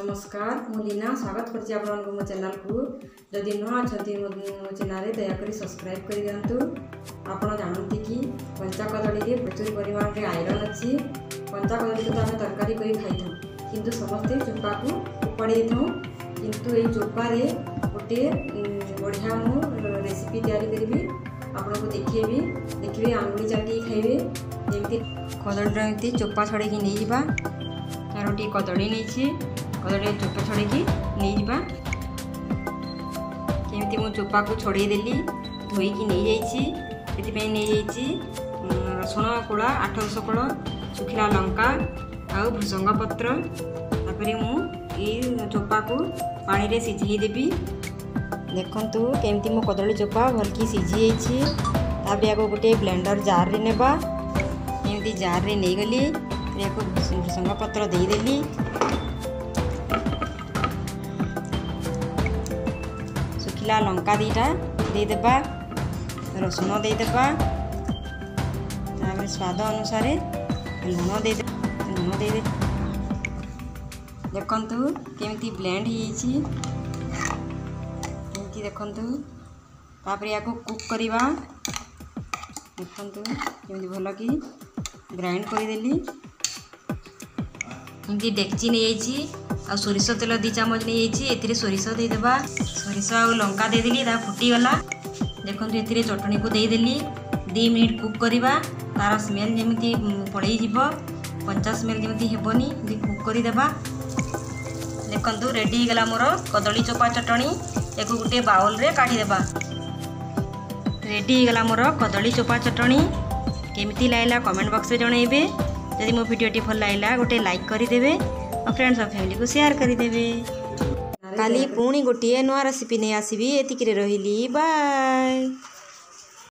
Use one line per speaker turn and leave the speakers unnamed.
নমস্কার মু লীনা স্বাগত করছি আপনার মো চ্যানেলকু যদি ন অনেক মো চ্যানেলে দয়াকরি সবসক্রাইব করে দিও আপনার জাঁতি কি কঞ্চা কদলীরে প্রচুর পরিমাণে আইরন অছি কঞ্চা কদলীকে তো আমি তরকারি করে খাই থাকি কিন্তু সমস্তে চোপাকে উপাড়াই থাও কিন্তু এই চোপারে গোটে বঢ়িয়া মু রেসিপি তৈরি করবি আপনার দেখেবি দেখবে আঙ্গুড়ি চাটিয়ে খাইবে যেমনি কদলীটা এমনি চোপা ছড়াইকি নিয়ে যা ଚାରୋଟି କଦଳୀ ନେଇଛି କଦଳୀ ଚୋପା ଛଡ଼େଇକି ନେଇଯିବା କେମିତି ମୁଁ ଚୋପାକୁ ଛଡ଼େଇ ଦେଲି ଧୋଇକି ନେଇଯାଇଛି ସେଥିପାଇଁ ନେଇଯାଇଛି ରସୁଣ କୋଳ ଆଠ ଦଶ କୋଳ ଶୁଖିଲା ଲଙ୍କା ଆଉ ଭୃସଙ୍ଗ ପତ୍ର ତାପରେ ମୁଁ ଏଇ ଚୋପାକୁ ପାଣିରେ ସିଝାଇ ଦେବି ଦେଖନ୍ତୁ କେମିତି ମୋ କଦଳୀ ଚୋପା ଭଲକି ସିଝି ଯାଇଛି ତାପରେ ଆଗ ଗୋଟିଏ ବ୍ଲେଣ୍ଡର୍ ଜାର୍ରେ ନେବା ଏମିତି ଜାର୍ରେ ନେଇଗଲି पत्र देदेली शुखला लंका दीटा देद रसुण देद स्वाद अनुसार लुण दे लुण दे देखु केमी ब्लेंड होती देखूँ या कुक भल कि ग्राइंड करदेली ଏମିତି ଡେକ୍ଚି ନେଇଯାଇଛି ଆଉ ସୋରିଷ ତେଲ ଦୁଇ ଚାମଚ ନେଇଯାଇଛି ଏଥିରେ ସୋରିଷ ଦେଇଦେବା ସୋରିଷ ଆଉ ଲଙ୍କା ଦେଇଦେଲି ତାହା ଫୁଟିଗଲା ଦେଖନ୍ତୁ ଏଥିରେ ଚଟଣିକୁ ଦେଇଦେଲି ଦୁଇ ମିନିଟ୍ କୁକ୍ କରିବା ତା'ର ସ୍ମେଲ୍ ଯେମିତି ପଳେଇଯିବ କଞ୍ଚା ସ୍ମେଲ୍ ଯେମିତି ହେବନି ଏମିତି କୁକ୍ କରିଦେବା ଦେଖନ୍ତୁ ରେଡ଼ି ହେଇଗଲା ମୋର କଦଳୀ ଚୋପା ଚଟଣି ଏକୁ ଗୋଟିଏ ବାଉଲ୍ରେ କାଢ଼ିଦେବା ରେଡ଼ି ହେଇଗଲା ମୋର କଦଳୀ ଚୋପା ଚଟଣି କେମିତି ଲାଗିଲା କମେଣ୍ଟ ବକ୍ସରେ ଜଣାଇବେ ଯଦି ମୋ ଭିଡ଼ିଓଟି ଭଲ ଲାଗିଲା ଗୋଟେ ଲାଇକ୍ କରିଦେବେ ମୋ ଫ୍ରେଣ୍ଡସ୍ ଆଉ ଫ୍ୟାମିଲିକୁ ସେୟାର କରିଦେବେ କାଲି ପୁଣି ଗୋଟିଏ ନୂଆ ରେସିପି ନେଇ ଆସିବି ଏତିକିରେ ରହିଲି ବାଏ